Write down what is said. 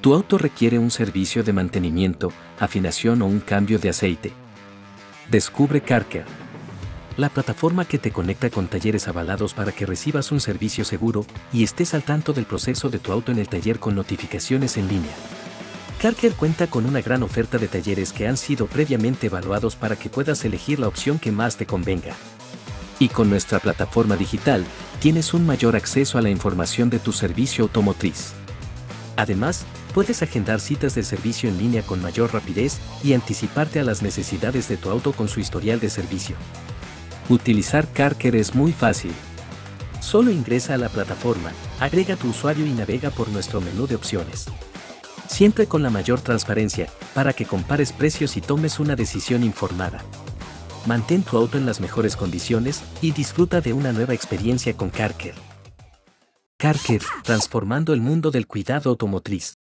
Tu auto requiere un servicio de mantenimiento, afinación o un cambio de aceite. Descubre CarCare, la plataforma que te conecta con talleres avalados para que recibas un servicio seguro y estés al tanto del proceso de tu auto en el taller con notificaciones en línea. CarCare cuenta con una gran oferta de talleres que han sido previamente evaluados para que puedas elegir la opción que más te convenga. Y con nuestra plataforma digital, tienes un mayor acceso a la información de tu servicio automotriz. Además, puedes agendar citas de servicio en línea con mayor rapidez y anticiparte a las necesidades de tu auto con su historial de servicio. Utilizar CarCare es muy fácil. Solo ingresa a la plataforma, agrega tu usuario y navega por nuestro menú de opciones. Siempre con la mayor transparencia, para que compares precios y tomes una decisión informada. Mantén tu auto en las mejores condiciones y disfruta de una nueva experiencia con CarCare. CarCare, transformando el mundo del cuidado automotriz.